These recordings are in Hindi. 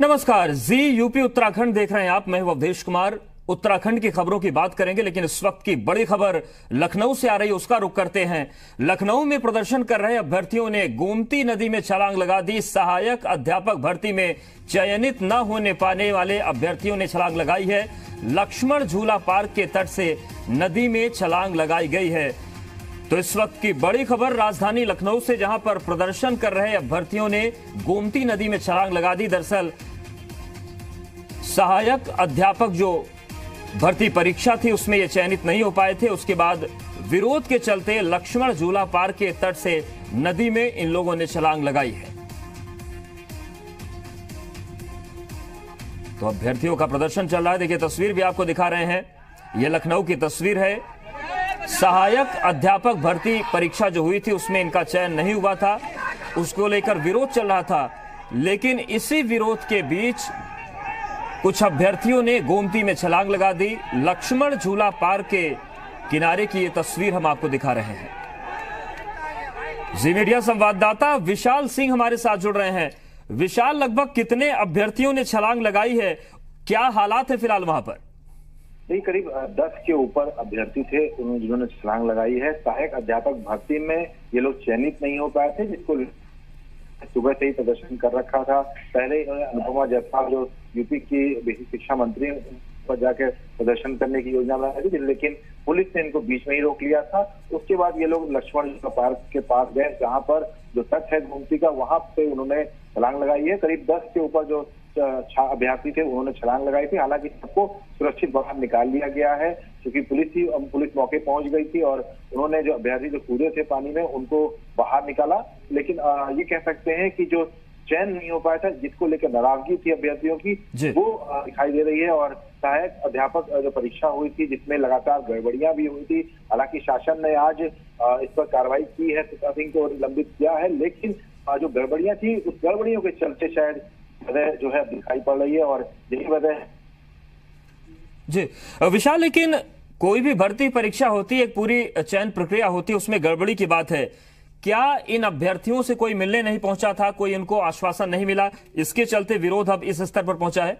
नमस्कार, जी यूपी उत्तराखंड देख रहे हैं आप। मैं अवधेश कुमार। उत्तराखंड की खबरों की बात करेंगे, लेकिन इस वक्त की बड़ी खबर लखनऊ से आ रही उसका रुख करते हैं। लखनऊ में प्रदर्शन कर रहे अभ्यर्थियों ने गोमती नदी में छलांग लगा दी। सहायक अध्यापक भर्ती में चयनित न होने पाने वाले अभ्यर्थियों ने छलांग लगाई है। लक्ष्मण झूला पार्क के तट से नदी में छलांग लगाई गई है। तो इस वक्त की बड़ी खबर राजधानी लखनऊ से, जहाँ पर प्रदर्शन कर रहे अभ्यर्थियों ने गोमती नदी में छलांग लगा दी। दरअसल, सहायक अध्यापक जो भर्ती परीक्षा थी, उसमें ये चयनित नहीं हो पाए थे। उसके बाद विरोध के चलते लक्ष्मण झूला पार्क के तट से नदी में इन लोगों ने छलांग लगाई है। तो अभ्यर्थियों का प्रदर्शन चल रहा है। देखिए, तस्वीर भी आपको दिखा रहे हैं। यह लखनऊ की तस्वीर है। सहायक अध्यापक भर्ती परीक्षा जो हुई थी, उसमें इनका चयन नहीं हुआ था। उसको लेकर विरोध चल रहा था। लेकिन इसी विरोध के बीच कुछ अभ्यर्थियों ने गोमती में छलांग लगा दी। लक्ष्मण झूला पार्क के किनारे की ये तस्वीर हम आपको दिखा रहे हैं। जी मीडिया संवाददाता विशाल सिंह हमारे साथ जुड़ रहे हैं। विशाल, लगभग कितने अभ्यर्थियों ने छलांग लगाई है? क्या हालात है फ़िलहाल वहाँ पर? नहीं करीब दस के ऊपर अभ्यर्थी थे जिन्होंने छलांग लगाई है। सहायक अध्यापक भर्ती में ये लोग चयनित नहीं हो पाए थे, जिसको सुबह से ही प्रदर्शन कर रखा था। पहले अनुपमा जयपाल, जो यूपी की बेसिक शिक्षा मंत्री पर जाकर प्रदर्शन करने की योजना बनाई थी, लेकिन पुलिस ने इनको बीच में ही रोक लिया था। उसके बाद ये लोग लक्ष्मण पार्क के पास गए, जहाँ पर जो तट है गोमती का, वहाँ पे उन्होंने छलांग लगाई है। करीब दस के ऊपर जो अभ्यर्थी थे उन्होंने छलांग लगाई थी। हालाँकि सबको सुरक्षित बाहर निकाल लिया गया है क्योंकि पुलिस ही पुलिस मौके पहुँच गई थी और उन्होंने जो अभ्यर्थी जो कूदे थे पानी में उनको बाहर निकाला। लेकिन ये कह सकते हैं कि जो चयन नहीं हो पाया था जिसको लेकर नाराज़गी थी अभ्यर्थियों की वो दिखाई दे रही है और सहायक अध्यापक जो परीक्षा हुई थी जिसमें लगातार गड़बड़ियाँ भी हुई थी। हालाँकि शासन ने आज इस पर कार्रवाई की है सिंह को निलंबित किया है लेकिन जो गड़बड़ियाँ थी उस गड़बड़ियों के चलते शायद वजह जो है दिखाई पड़ रही है और यही वजह जी विशाल लेकिन कोई भी भर्ती परीक्षा होती है एक पूरी चयन प्रक्रिया होती है उसमें गड़बड़ी की बात है। क्या इन अभ्यर्थियों से कोई मिलने नहीं पहुँचा था कोई इनको आश्वासन नहीं मिला? इसके चलते विरोध अब इस स्तर पर पहुँचा है।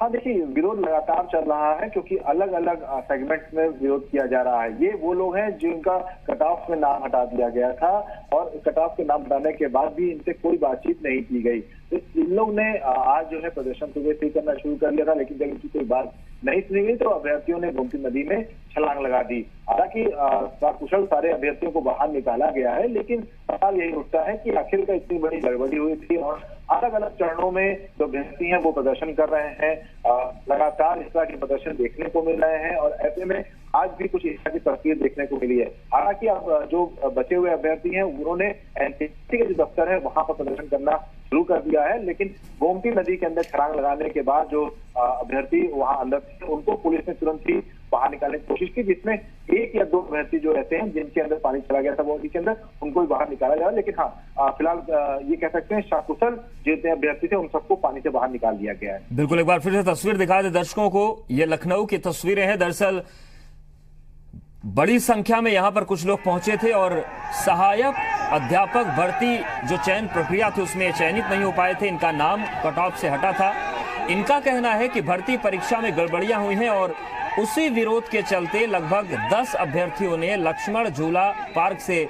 हाँ देखिए विरोध लगातार चल रहा है क्योंकि अलग अलग सेगमेंट में विरोध किया जा रहा है। ये वो लोग हैं जिनका कट ऑफ़ में नाम हटा दिया गया था और कट ऑफ़ के नाम हटाने के बाद भी इनसे कोई बातचीत नहीं की गई। इन लोग ने आज जो है प्रदर्शन सुबह से करना शुरू कर लिया था, लेकिन जब इनकी कोई बात नहीं सुनी गई तो अभ्यर्थियों ने गोमती नदी में छलांग लगा दी। हालाँकि कुशल सारे अभ्यर्थियों को बाहर निकाला गया है, लेकिन सवाल यही उठता है कि आखिर का इतनी बड़ी गड़बड़ी हुई थी और अलग अलग चरणों में जो अभ्यर्थी हैं, वो प्रदर्शन कर रहे हैं। लगातार इस तरह के प्रदर्शन देखने को मिल रहे हैं और ऐसे में आज भी कुछ इस तरह की तस्वीर देखने को मिली है। हालाँकि अब जो बचे हुए अभ्यर्थी हैं, उन्होंने एनसीसी के जो दफ्तर है, वहाँ पर प्रदर्शन करना शुरू कर दिया है, लेकिन गोमती नदी के अंदर छलांग लगाने के बाद जो अभ्यर्थी वहाँ अंदर थे, उनको पुलिस ने तुरंत ही बाहर निकालने की कोशिश की, जिसमें एक या दो अभ्यर्थी जो रहते हैं, जिनके अंदर पानी चला गया था, वो के अंदर उनको भी बाहर निकाला गया। लेकिन हाँ फ़िलहाल ये कह सकते हैं शाकुशल जितने अभ्यर्थी थे, उन सबको पानी से बाहर निकाल दिया गया है। बिल्कुल, एक बार फिर से तस्वीर दिखा दे दर्शकों को। ये लखनऊ की तस्वीरें हैं। दरअसल बड़ी संख्या में यहाँ पर कुछ लोग पहुँचे थे और सहायक अध्यापक भर्ती जो चयन प्रक्रिया थी उसमें चयनित नहीं हो पाए थे। इनका नाम कट ऑफ़ से हटा था। इनका कहना है कि भर्ती परीक्षा में गड़बड़ियाँ हुई हैं और उसी विरोध के चलते लगभग 10 अभ्यर्थियों ने लक्ष्मण झूला पार्क से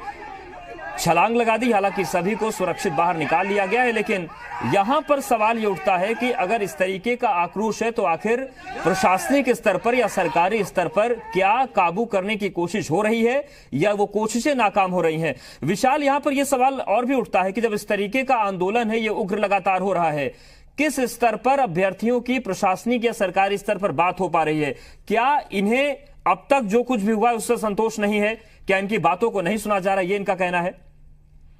छलांग लगा दी। हालाँकि सभी को सुरक्षित बाहर निकाल लिया गया है, लेकिन यहाँ पर सवाल ये उठता है कि अगर इस तरीके का आक्रोश है तो आखिर प्रशासनिक स्तर पर या सरकारी स्तर पर क्या काबू करने की कोशिश हो रही है, या वो कोशिशें नाकाम हो रही हैं? विशाल, यहाँ पर यह सवाल और भी उठता है कि जब इस तरीके का आंदोलन है, ये उग्र लगातार हो रहा है, किस स्तर पर अभ्यर्थियों की प्रशासनिक या सरकारी स्तर पर बात हो पा रही है? क्या इन्हें अब तक जो कुछ भी हुआ है, उससे संतोष नहीं है? क्या इनकी बातों को नहीं सुना जा रहा है? ये इनका कहना है।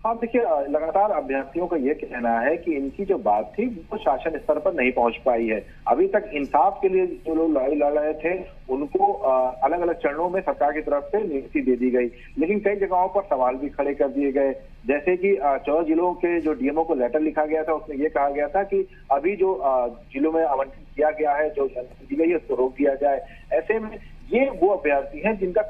हाँ देखिए लगातार अभ्यर्थियों का ये कहना है कि इनकी जो बात थी, वो शासन स्तर पर नहीं पहुँच पाई है। अभी तक इंसाफ के लिए जो लोग लड़ाई लड़ रहे थे, उनको अलग अलग चरणों में सरकार की तरफ़ से नियुक्ति दे दी गई। लेकिन कई जगहों पर सवाल भी खड़े कर दिए गए। जैसे कि चौदह जिलों के जो डीएमओ को लेटर लिखा गया था, उसमें ये कहा गया था कि अभी जो जिलों में आवंटित किया गया है, जो दी गई है, उसको रोक दिया जाए। ऐसे में ये वो अभ्यर्थी हैं जिनका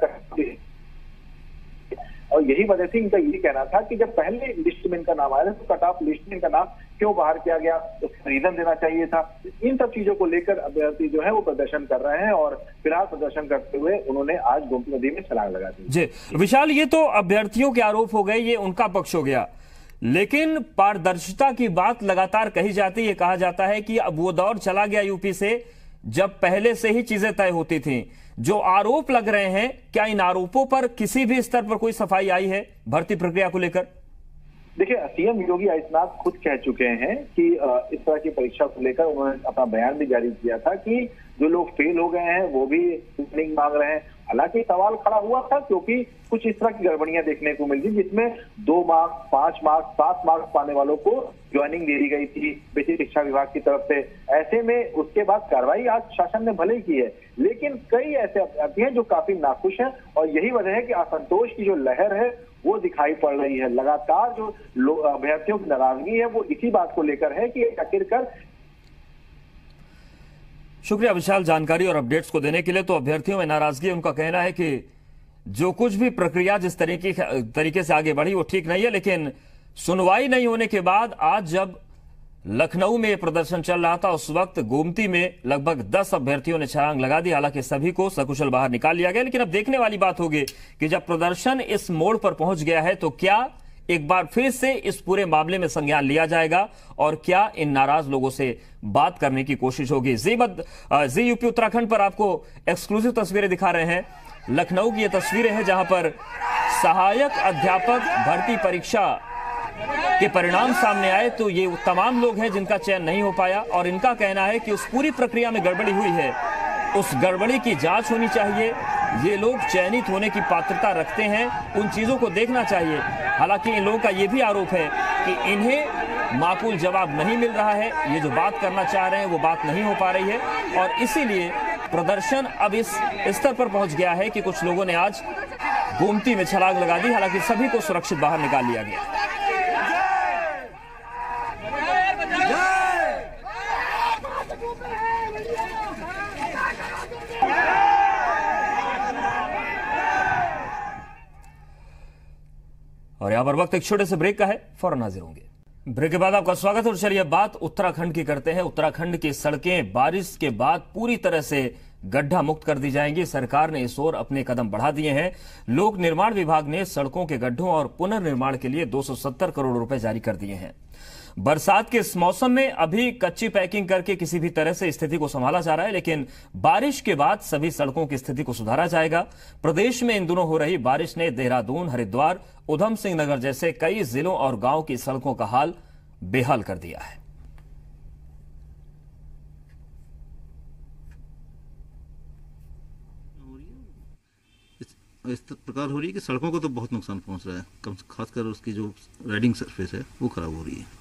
और यही वजह से इनका ये कहना था कि जब पहले लिस्ट में इनका नाम आया था तो कट ऑफ़ लिस्ट में इनका नाम क्यों बाहर किया गया? उसका रीजन देना चाहिए था। इन सब चीज़ों को लेकर अभ्यर्थी जो है, वो प्रदर्शन कर रहे हैं और फ़िलहाल प्रदर्शन करते हुए उन्होंने आज गोमती नदी में छलांग लगा दी। जी, विशाल, ये तो अभ्यर्थियों के आरोप हो गए, ये उनका पक्ष हो गया। लेकिन पारदर्शिता की बात लगातार कही जाती है, कहा जाता है कि अब वो दौर चला गया यूपी से। जब पहले से ही चीज़ें तय होती थी, जो आरोप लग रहे हैं, क्या इन आरोपों पर किसी भी स्तर पर कोई सफ़ाई आई है भर्ती प्रक्रिया को लेकर? देखिए, सीएम योगी आदित्यनाथ खुद कह चुके हैं कि इस तरह की परीक्षा को लेकर उन्होंने अपना बयान भी जारी किया था कि जो लोग फेल हो गए हैं, वो भी मांग रहे हैं। हालाँकि सवाल खड़ा हुआ था, क्योंकि कुछ इस तरह की गड़बड़ियाँ देखने को मिली, जिसमें दो मार्क्स, पाँच मार्क्स, सात मार्क्स पाने वालों को ज्वाइनिंग दे दी गई थी बेसिक शिक्षा विभाग की तरफ़ से। ऐसे में उसके बाद कार्रवाई आज शासन ने भले ही की है, लेकिन कई ऐसे अभ्यर्थी हैं जो काफ़ी नाखुश हैं, और यही वजह है कि असंतोष की जो लहर है, वो दिखाई पड़ रही है। लगातार जो अभ्यर्थियों की नाराज़गी है, वो इसी बात को लेकर है कि आखिरकार शुक्रिया विशाल जानकारी और अपडेट्स को देने के लिए। तो अभ्यर्थियों में नाराज़गी उनका कहना है कि जो कुछ भी प्रक्रिया जिस तरीके तरीके से आगे बढ़ी वो ठीक नहीं है, लेकिन सुनवाई नहीं होने के बाद आज जब लखनऊ में प्रदर्शन चल रहा था, उस वक्त गोमती में लगभग 10 अभ्यर्थियों ने छलांग लगा दी। हालाँकि सभी को सकुशल बाहर निकाल लिया गया। लेकिन अब देखने वाली बात होगी कि जब प्रदर्शन इस मोड़ पर पहुँच गया है तो क्या एक बार फिर से इस पूरे मामले में संज्ञान लिया जाएगा और क्या इन नाराज़ लोगों से बात करने की कोशिश होगी। जी बद जी यूपी उत्तराखंड पर आपको एक्सक्लूसिव तस्वीरें दिखा रहे हैं। लखनऊ की ये तस्वीरें हैं जहाँ पर सहायक अध्यापक भर्ती परीक्षा के परिणाम सामने आए तो ये तमाम लोग हैं जिनका चयन नहीं हो पाया और इनका कहना है कि उस पूरी प्रक्रिया में गड़बड़ी हुई है। उस गड़बड़ी की जाँच होनी चाहिए। ये लोग चयनित होने की पात्रता रखते हैं, उन चीज़ों को देखना चाहिए। हालाँकि इन लोगों का ये भी आरोप है कि इन्हें माकूल जवाब नहीं मिल रहा है। ये जो बात करना चाह रहे हैं, वो बात नहीं हो पा रही है। और इसीलिए प्रदर्शन अब इस स्तर पर पहुँच गया है कि कुछ लोगों ने आज गोमती में छलांग लगा दी। हालाँकि सभी को सुरक्षित बाहर निकाल लिया गया। और यहाँ पर वक्त एक छोटे से ब्रेक का है, फ़ौरन हाजिर होंगे। ब्रेक के बाद आपका स्वागत है और चलिए बात उत्तराखंड की करते हैं। उत्तराखंड की सड़कें बारिश के बाद पूरी तरह से गड्ढा मुक्त कर दी जाएँगी। सरकार ने इस ओर अपने कदम बढ़ा दिए हैं। लोक निर्माण विभाग ने सड़कों के गड्ढों और पुनर्निर्माण के लिए 270 करोड़ रुपए जारी कर दिए हैं। बरसात के इस मौसम में अभी कच्ची पैकिंग करके किसी भी तरह से स्थिति को संभाला जा रहा है, लेकिन बारिश के बाद सभी सड़कों की स्थिति को सुधारा जाएगा। प्रदेश में इन दिनों हो रही बारिश ने देहरादून, हरिद्वार उधम सिंह नगर जैसे कई जिलों और गाँव की सड़कों का हाल बेहाल कर दिया है। इस प्रकार हो रही है कि सड़कों को तो बहुत नुकसान पहुँच रहा है। कम खासकर उसकी जो राइडिंग सरफेस है, वो खराब हो रही है।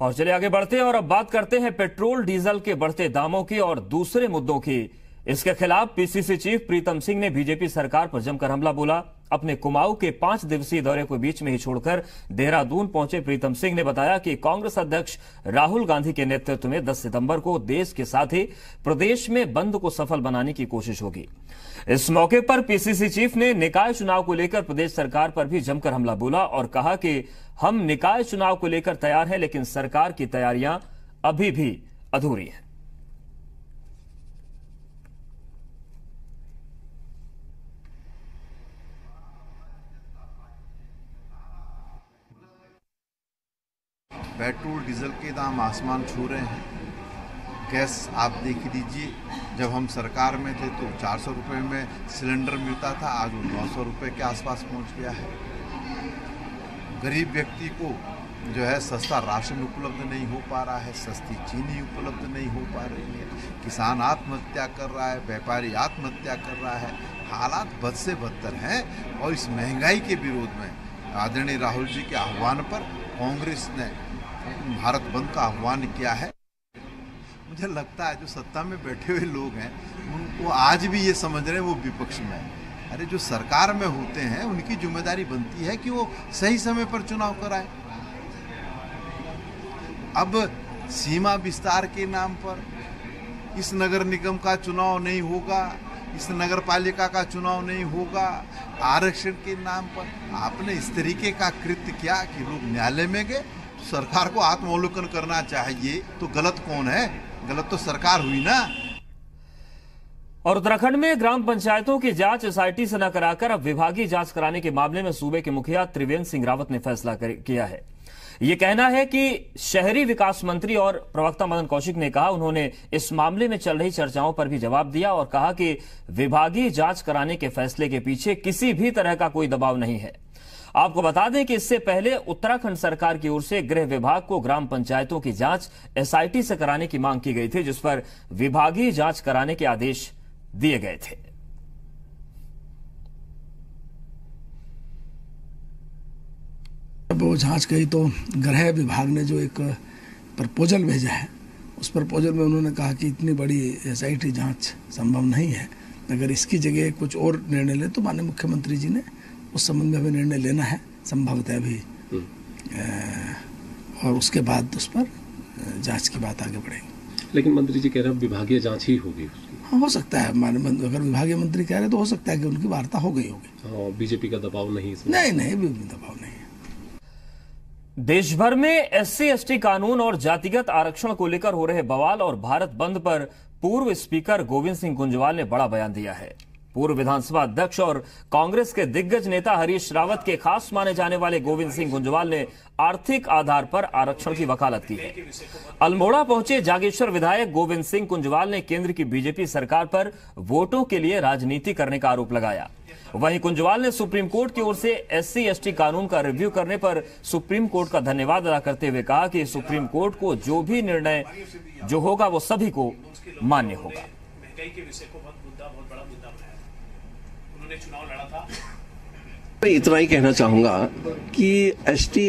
और चलिए आगे बढ़ते हैं और अब बात करते हैं पेट्रोल, डीजल के बढ़ते दामों की और दूसरे मुद्दों की। इसके खिलाफ पीसीसी चीफ प्रीतम सिंह ने बीजेपी सरकार पर जमकर हमला बोला। अपने कुमाऊ के पाँच दिवसीय दौरे को बीच में ही छोड़कर देहरादून पहुँचे प्रीतम सिंह ने बताया कि कांग्रेस अध्यक्ष राहुल गांधी के नेतृत्व में 10 सितंबर को देश के साथ ही प्रदेश में बंद को सफल बनाने की कोशिश होगी। इस मौके पर पीसीसी चीफ ने निकाय चुनाव को लेकर प्रदेश सरकार पर भी जमकर हमला बोला और कहा कि हम निकाय चुनाव को लेकर तैयार हैं, लेकिन सरकार की तैयारियाँ अभी भी अधूरी हैं। पेट्रोल, डीजल के दाम आसमान छू रहे हैं। गैस आप देख लीजिए जब हम सरकार में थे तो चार सौ रुपये में सिलेंडर मिलता था, आज वो नौ सौ रुपये के आसपास पहुँच गया है। गरीब व्यक्ति को जो है सस्ता राशन उपलब्ध नहीं हो पा रहा है, सस्ती चीनी उपलब्ध नहीं हो पा रही है। किसान आत्महत्या कर रहा है, व्यापारी आत्महत्या कर रहा है। हालात बद से बदतर हैं और इस महँगाई के विरोध में आदरणीय राहुल जी के आह्वान पर कांग्रेस ने भारत बंद का आह्वान किया है। मुझे लगता है जो सत्ता में बैठे हुए लोग हैं, उनको आज भी ये समझ रहे हैं, वो विपक्ष में अरे, जो सरकार में होते हैं, उनकी ज़िम्मेदारी बनती है कि वो सही समय पर चुनाव कराए। अब सीमा विस्तार के नाम पर, इस नगर निगम का चुनाव नहीं होगा, इस नगर पालिका का चुनाव नहीं होगा, आरक्षण के नाम पर आपने इस तरीके का कृत्य किया कि लोग न्यायालय में गए सरकार को आत्मावलोकन करना चाहिए तो गलत कौन है? गलत तो सरकार हुई ना। और उत्तराखंड में ग्राम पंचायतों की जाँच एसआईटी से न कराकर अब विभागीय जाँच कराने के मामले में सूबे के मुखिया त्रिवेंद्र सिंह रावत ने फैसला किया है। ये कहना है कि शहरी विकास मंत्री और प्रवक्ता मदन कौशिक ने कहा, उन्होंने इस मामले में चल रही चर्चाओं पर भी जवाब दिया और कहा कि विभागीय जाँच कराने के फैसले के पीछे किसी भी तरह का कोई दबाव नहीं है। आपको बता दें कि इससे पहले उत्तराखंड सरकार की ओर से गृह विभाग को ग्राम पंचायतों की जाँच एसआईटी से कराने की मांग की गई थी, जिस पर विभागीय जाँच कराने के आदेश दिए गए थे। वो जाँच गई तो गृह विभाग ने जो एक प्रपोजल भेजा है उस प्रपोजल में उन्होंने कहा कि इतनी बड़ी एसआईटी जाँच संभव नहीं है। अगर इसकी जगह कुछ और निर्णय ले तो माननीय मुख्यमंत्री जी ने उस संबंध में हमें निर्णय लेना है संभवतः अभी और उसके बाद उस पर जाँच की बात आगे बढ़ेगी। लेकिन मंत्री जी कह रहे हैं विभागीय जाँच ही होगी हाँ हो सकता है। माननीय अगर विभागीय मंत्री कह रहे हैं तो हो सकता है कि उनकी वार्ता हो गई होगी। बीजेपी का दबाव नहीं नहीं नहीं दबाव नहीं देश भर में एससी, एसटी कानून और जातिगत आरक्षण को लेकर हो रहे बवाल और भारत बंद पर पूर्व स्पीकर गोविंद सिंह कुंजवाल ने बड़ा बयान दिया है। पूर्व विधानसभा अध्यक्ष और कांग्रेस के दिग्गज नेता हरीश रावत के खास माने जाने वाले गोविंद सिंह गुंजवाल ने आर्थिक आधार पर आरक्षण की वकालत की है। अल्मोड़ा पहुँचे जागेश्वर विधायक गोविंद सिंह कुंजवाल ने केंद्र की बीजेपी सरकार पर वोटों के लिए राजनीति करने का आरोप लगाया। वहीं कुंजवाल ने सुप्रीम कोर्ट की ओर से एससी एसटी कानून का रिव्यू करने पर सुप्रीम कोर्ट का धन्यवाद अदा करते हुए कहा कि सुप्रीम कोर्ट को जो भी निर्णय जो होगा वो सभी को मान्य होगा। मैं इतना ही कहना चाहूँगा कि S T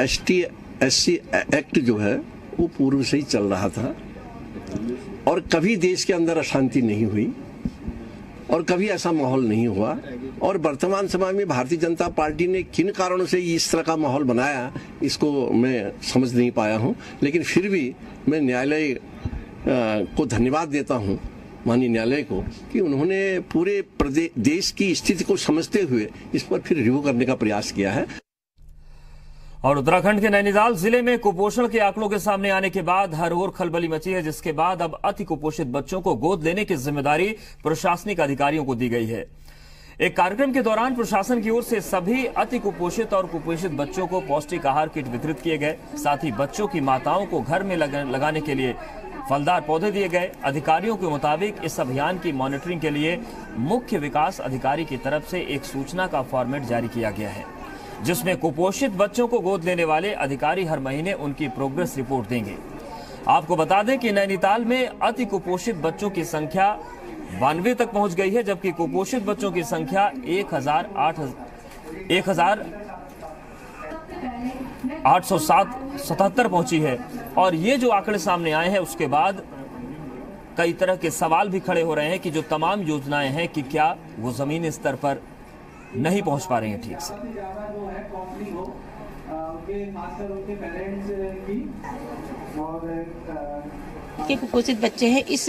S T S C act जो है, वो पूर्व से ही चल रहा था और कभी देश के अंदर अशांति नहीं हुई और कभी ऐसा माहौल नहीं हुआ और वर्तमान समय में भारतीय जनता पार्टी ने किन कारणों से इस तरह का माहौल बनाया, इसको मैं समझ नहीं पाया हूँ। लेकिन फिर भी मैं न्यायालय को धन्यवाद देता हूँ माननीय न्यायालय को कि उन्होंने पूरे देश की स्थिति को समझते हुए इस पर फिर रिव्यू करने का प्रयास किया है। और उत्तराखंड के नैनीताल ज़िले में कुपोषण के आंकड़ों के सामने आने के बाद हर ओर खलबली मची है, जिसके बाद अब अति कुपोषित बच्चों को गोद लेने की ज़िम्मेदारी प्रशासनिक अधिकारियों को दी गई है। एक कार्यक्रम के दौरान प्रशासन की ओर से सभी अति कुपोषित और कुपोषित बच्चों को पौष्टिक आहार किट वितरित किए गए। साथ ही बच्चों की माताओं को घर में लगाने के लिए फलदार पौधे दिए गए। अधिकारियों के मुताबिक इस अभियान की मॉनिटरिंग के लिए मुख्य विकास अधिकारी की तरफ़ से एक सूचना का फॉर्मेट जारी किया गया है, जिसमें कुपोषित बच्चों को गोद लेने वाले अधिकारी हर महीने उनकी प्रोग्रेस रिपोर्ट देंगे। आपको बता दें कि नैनीताल में अति कुपोषित बच्चों की संख्या बानवे तक पहुँच गई है, जबकि कुपोषित बच्चों की संख्या एक हज़ार आठ, एक हज़ार आठ सौ सात सतहत्तर पहुँची है। और ये जो आंकड़े सामने आए हैं, उसके बाद कई तरह के सवाल भी खड़े हो रहे हैं कि जो तमाम योजनाएँ हैं कि क्या वो ज़मीन स्तर पर नहीं पहुँच पा रही हैं ठीक से। के कुपोषित बच्चे हैं। इस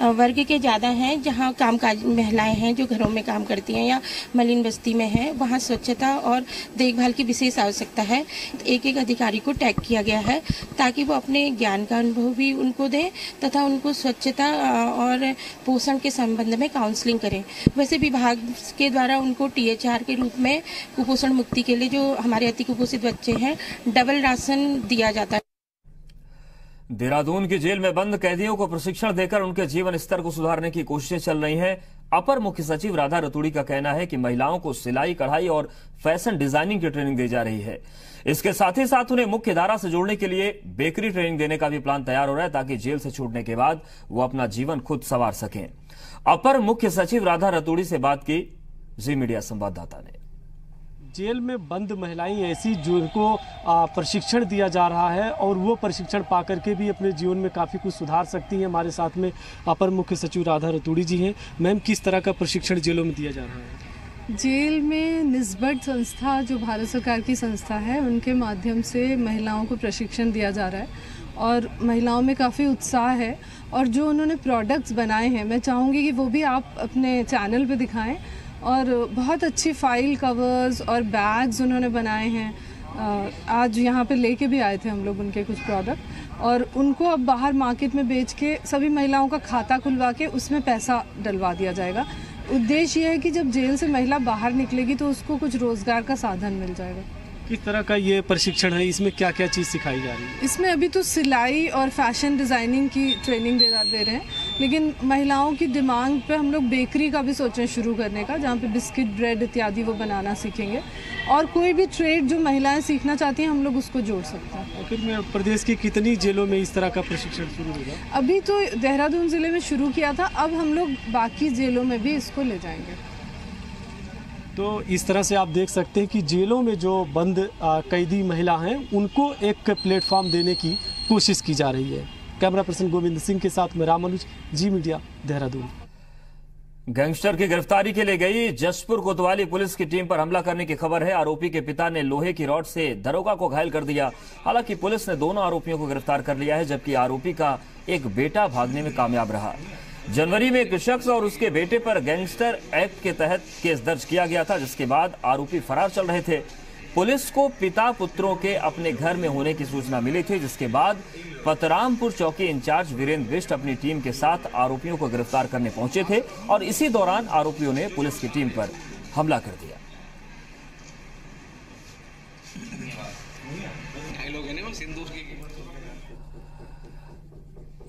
वर्ग के ज़्यादा हैं जहाँ कामकाज महिलाएँ हैं जो घरों में काम करती हैं या मलिन बस्ती में है, वहाँ स्वच्छता और देखभाल की विशेष आवश्यकता है। एक एक अधिकारी को टैग किया गया है ताकि वो अपने ज्ञान का अनुभव भी उनको दें तथा उनको स्वच्छता और पोषण के संबंध में काउंसलिंग करें। वैसे विभाग के द्वारा उनको टीएचआर के रूप में कुपोषण मुक्ति के लिए जो हमारे अति कुपोषित बच्चे हैं, डबल राशन दिया जाता है देहरादून की जेल में बंद कैदियों को प्रशिक्षण देकर उनके जीवन स्तर को सुधारने की कोशिशें चल रही हैं। अपर मुख्य सचिव राधा रतूड़ी का कहना है कि महिलाओं को सिलाई, कढ़ाई और फ़ैशन डिज़ाइनिंग की ट्रेनिंग दी जा रही है। इसके साथ ही साथ उन्हें मुख्य धारा से जोड़ने के लिए बेकरी ट्रेनिंग देने का भी प्लान तैयार हो रहा है ताकि जेल से छूटने के बाद वो अपना जीवन खुद संवार सकें। अपर मुख्य सचिव राधा रतूड़ी से बात की, जी मीडिया संवाददाता ने। जेल में बंद महिलाएँ ऐसी जिनको प्रशिक्षण दिया जा रहा है और वो प्रशिक्षण पा करके भी अपने जीवन में काफ़ी कुछ सुधार सकती हैं। हमारे साथ में अपर मुख्य सचिव राधा रतूड़ी जी हैं। मैम, किस तरह का प्रशिक्षण जेलों में दिया जा रहा है? जेल में निस्बत संस्था, जो भारत सरकार की संस्था है, उनके माध्यम से महिलाओं को प्रशिक्षण दिया जा रहा है और महिलाओं में काफ़ी उत्साह है और जो उन्होंने प्रोडक्ट्स बनाए हैं, मैं चाहूँगी कि वो भी आप अपने चैनल पे दिखाएँ। और बहुत अच्छी फ़ाइल कवर्स और बैग्स उन्होंने बनाए हैं। आज यहाँ पे लेके भी आए थे हम लोग उनके कुछ प्रोडक्ट और उनको अब बाहर मार्केट में बेच के सभी महिलाओं का खाता खुलवा के उसमें पैसा डलवा दिया जाएगा। उद्देश्य यह है कि जब जेल से महिला बाहर निकलेगी तो उसको कुछ रोज़गार का साधन मिल जाएगा। किस तरह का ये प्रशिक्षण है? इसमें क्या क्या चीज़ सिखाई जा रही है? इसमें अभी तो सिलाई और फ़ैशन डिज़ाइनिंग की ट्रेनिंग दे दे रहे हैं लेकिन महिलाओं की डिमांड पे हम लोग बेकरी का भी सोच शुरू करने का जहाँ पे बिस्किट ब्रेड इत्यादि वो बनाना सीखेंगे। और कोई भी ट्रेड जो महिलाएँ सीखना चाहती हैं हम लोग उसको जोड़ सकते हैं। आखिर में प्रदेश की कितनी जेलों में इस तरह का प्रशिक्षण शुरू होगा अभी तो देहरादून ज़िले में शुरू किया था अब हम लोग बाकी जेलों में भी इसको ले जाएँगे। तो इस तरह से आप देख सकते हैं कि जेलों में जो बंद कैदी महिला हैं, उनको एक प्लेटफॉर्म देने की कोशिश की जा रही है। कैमरा पर्सन गोविंद सिंह के साथ मैं रामानुज, जी मीडिया, देहरादून। गैंगस्टर की गिरफ्तारी के लिए गई जसपुर कोतवाली पुलिस की टीम पर हमला करने की खबर है। आरोपी के पिता ने लोहे की रॉड से दरोगा को घायल कर दिया। हालाँकि पुलिस ने दोनों आरोपियों को गिरफ़्तार कर लिया है, जबकि आरोपी का एक बेटा भागने में कामयाब रहा। जनवरी में एक शख्स और उसके बेटे पर गैंगस्टर एक्ट के तहत केस दर्ज किया गया था, जिसके बाद आरोपी फरार चल रहे थे। पुलिस को पिता पुत्रों के अपने घर में होने की सूचना मिली थी, जिसके बाद पतरामपुर चौकी इंचार्ज वीरेंद्र बिष्ट अपनी टीम के साथ आरोपियों को गिरफ़्तार करने पहुँचे थे और इसी दौरान आरोपियों ने पुलिस की टीम पर हमला कर दिया।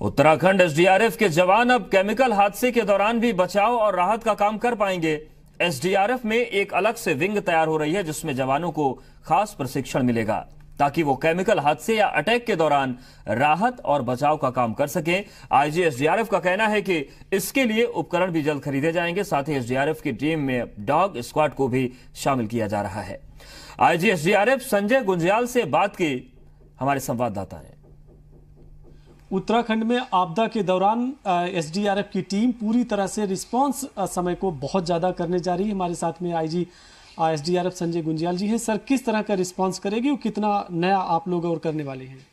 उत्तराखंड एसडीआरएफ के जवान अब केमिकल हादसे के दौरान भी बचाव और राहत का काम कर पाएँगे। एसडीआरएफ में एक अलग से विंग तैयार हो रही है, जिसमें जवानों को खास प्रशिक्षण मिलेगा, ताकि वो केमिकल हादसे या अटैक के दौरान राहत और बचाव का काम कर सकें। आईजी एसडीआरएफ का कहना है कि इसके लिए उपकरण भी जल्द खरीदे जाएँगे। साथ ही एसडीआरएफ की टीम में डॉग स्क्वाड को भी शामिल किया जा रहा है। आईजी एसडीआरएफ संजय गुंजियाल से बात की हमारे संवाददाता ने। उत्तराखंड में आपदा के दौरान एसडीआरएफ की टीम पूरी तरह से रिस्पांस समय को बहुत ज़्यादा करने जा रही है। हमारे साथ में आईजी एसडीआरएफ संजय गुंजियाल जी हैं। सर, किस तरह का रिस्पांस करेगी और कितना नया आप लोग और करने वाले हैं?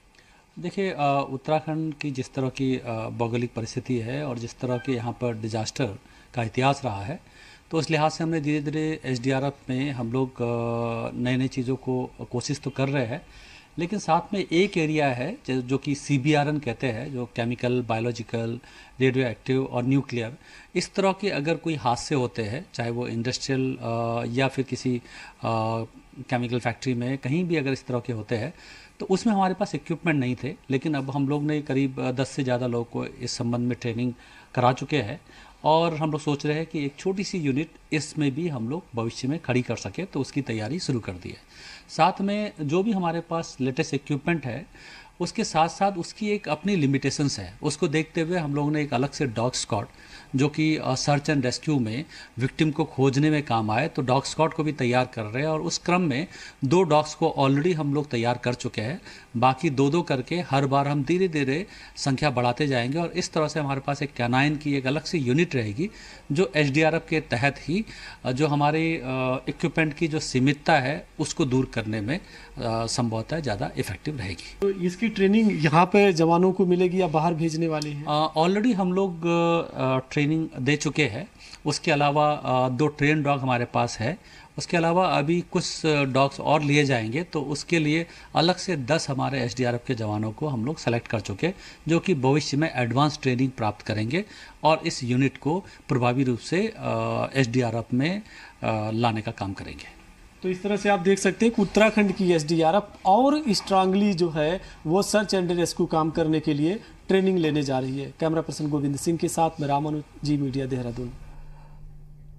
देखिए उत्तराखंड की जिस तरह की भौगोलिक परिस्थिति है और जिस तरह के यहाँ पर डिजास्टर का इतिहास रहा है तो उस लिहाज से हमने धीरे धीरे एस में हम लोग नए नए चीज़ों को, कोशिश तो कर रहे हैं लेकिन साथ में एक एरिया है जो कि सीबीआरएन कहते हैं, जो केमिकल बायोलॉजिकल रेडियो एक्टिव और न्यूक्लियर इस तरह के अगर कोई हादसे होते हैं, चाहे वो इंडस्ट्रियल या फिर किसी केमिकल फैक्ट्री में कहीं भी अगर इस तरह के होते हैं तो उसमें हमारे पास इक्विपमेंट नहीं थे। लेकिन अब हम लोग ने करीब दस से ज़्यादा लोगों को इस संबंध में ट्रेनिंग करा चुके हैं और हम लोग सोच रहे हैं कि एक छोटी सी यूनिट इसमें भी हम लोग भविष्य में खड़ी कर सके तो उसकी तैयारी शुरू कर दी है। साथ में जो भी हमारे पास लेटेस्ट इक्विपमेंट है, उसके साथ साथ उसकी एक अपनी लिमिटेशंस है। उसको देखते हुए हम लोगों ने एक अलग से डॉग स्कॉट जो कि सर्च एंड रेस्क्यू में विक्टिम को खोजने में काम आए तो डॉग स्कॉट को भी तैयार कर रहे हैं और उस क्रम में दो डॉग्स को ऑलरेडी हम लोग तैयार कर चुके हैं। बाकी दो दो करके हर बार हम धीरे धीरे संख्या बढ़ाते जाएँगे और इस तरह से हमारे पास एक कैनाइन की एक अलग सी यूनिट रहेगी जो एचडीआरएफ के तहत ही जो हमारे इक्विपमेंट की जो सीमितता है उसको दूर करने में संभवतः ज़्यादा इफ़ेक्टिव रहेगी। तो इसकी ट्रेनिंग यहाँ पे जवानों को मिलेगी या बाहर भेजने वाली हैं? ऑलरेडी हम लोग अ, ट्रेनिंग दे चुके हैं। उसके अलावा दो ट्रेन डॉग हमारे पास है। उसके अलावा अभी कुछ डॉग्स और लिए जाएँगे तो उसके लिए अलग से 10 हमारे एस के जवानों को हम लोग सेलेक्ट कर चुके जो कि भविष्य में एडवांस ट्रेनिंग प्राप्त करेंगे और इस यूनिट को प्रभावी रूप से एस में लाने का काम करेंगे। तो इस तरह से आप देख सकते हैं कि उत्तराखंड की एसडीआरएफ और स्ट्रांगली जो है, वो सर्च एंड रेस्क्यू काम करने के लिए ट्रेनिंग लेने जा रही है। कैमरा पर्सन गोविंद सिंह के साथ मैं रामानु जी मीडिया देहरादून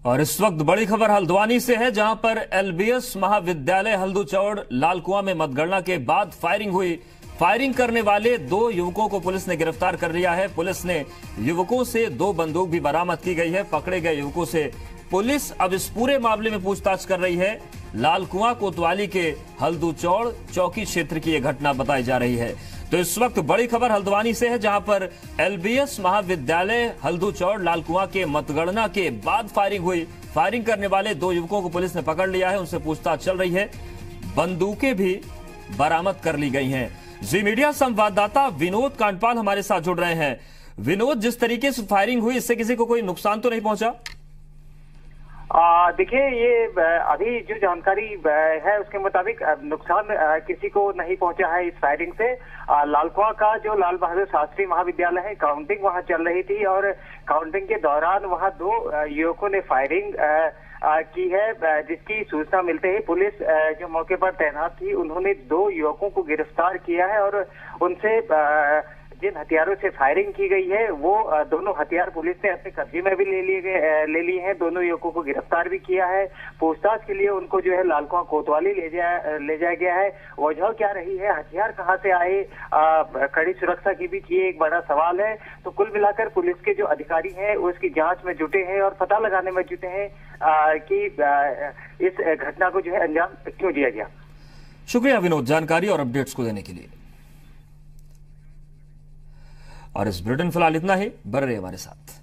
और इस वक्त बड़ी खबर हल्द्वानी से है, जहाँ पर एलबीएस महाविद्यालय हल्दूचौड़, लालकुआं में मतगणना के बाद फायरिंग हुई। फायरिंग करने वाले दो युवकों को पुलिस ने गिरफ़्तार कर लिया है। पुलिस ने युवकों से दो बंदूक भी बरामद की गई है। पकड़े गए युवकों से पुलिस अब इस पूरे मामले में पूछताछ कर रही है। लालकुआं कोतवाली के हल्दूचौड़ चौकी क्षेत्र की यह घटना बताई जा रही है। तो इस वक्त बड़ी खबर हल्द्वानी से है, जहाँ पर एलबीएस महाविद्यालय हल्दूचौड़ लालकुआं के मतगणना के बाद फायरिंग हुई। फायरिंग करने वाले दो युवकों को पुलिस ने पकड़ लिया है, उनसे पूछताछ चल रही है। बंदूकें भी बरामद कर ली गई हैं। जी मीडिया संवाददाता विनोद कांडपाल हमारे साथ जुड़ रहे हैं। विनोद, जिस तरीके से फायरिंग हुई, इससे किसी को कोई नुकसान तो नहीं पहुँचा? देखिए, ये अभी जो जानकारी है उसके मुताबिक नुकसान किसी को नहीं पहुँचा है इस फायरिंग से। लालकुआ का जो लाल बहादुर शास्त्री महाविद्यालय है काउंटिंग वहाँ चल रही थी और काउंटिंग के दौरान वहाँ दो युवकों ने फायरिंग की है जिसकी सूचना मिलते ही पुलिस जो मौके पर तैनात थी, उन्होंने दो युवकों को गिरफ़्तार किया है और उनसे जिन हथियारों से फायरिंग की गई है, वो दोनों हथियार पुलिस ने अपने कब्जे में भी ले लिए गए ले लिए हैं। दोनों युवकों को गिरफ़्तार भी किया है। पूछताछ के लिए उनको जो है लालकुआ कोतवाली ले जाया ले जाया गया है। वजह क्या रही है? हथियार कहाँ से आए? कड़ी सुरक्षा की भी ये एक बड़ा सवाल है। तो कुल मिलाकर पुलिस के जो अधिकारी हैं उसकी जाँच में जुटे हैं और पता लगाने में जुटे हैं कि इस घटना को जो है अंजाम क्यों दिया गया। शुक्रिया विनोद। जानकारी और अपडेट्स को देने के लिए। और इस ब्रिटेन फ़िलहाल इतना ही बर्रे हमारे साथ।